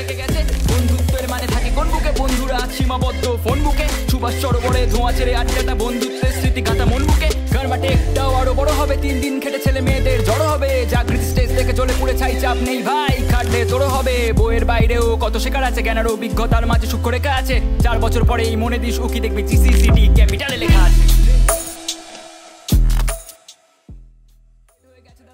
থেকে গেছে। বন্ধুত্বের মানে থাকে, কোন বুকে? বন্ধুরা, সীমাবদ্ধ ফোন বুকে। সুভাষ সরোবরে ধোঁয়া ছেড়ে আড্ডাটা বন্ধুত্বের স্মৃতি গাঁথা মন বুকে। গার্মা টেকটাও আরও বড় হবে, তিন দিন খেটে ছেলে মেয়েদের জড়ো হবে। জাগৃত স্টেজ থেকে চলে পুড়ে ছাই, চাপ নেই ভাই, খাটলে তোরো হবে। বইয়ের বাইরেও কত শেখার আছে জ্ঞানের অভিজ্ঞতার মাঝে সূক্ষ্ম রেখা আছে। চার বছর পরে এই মনে দিস উকি দেখবি জিসিসিডি ক্যাপিটালে লেখা আছে।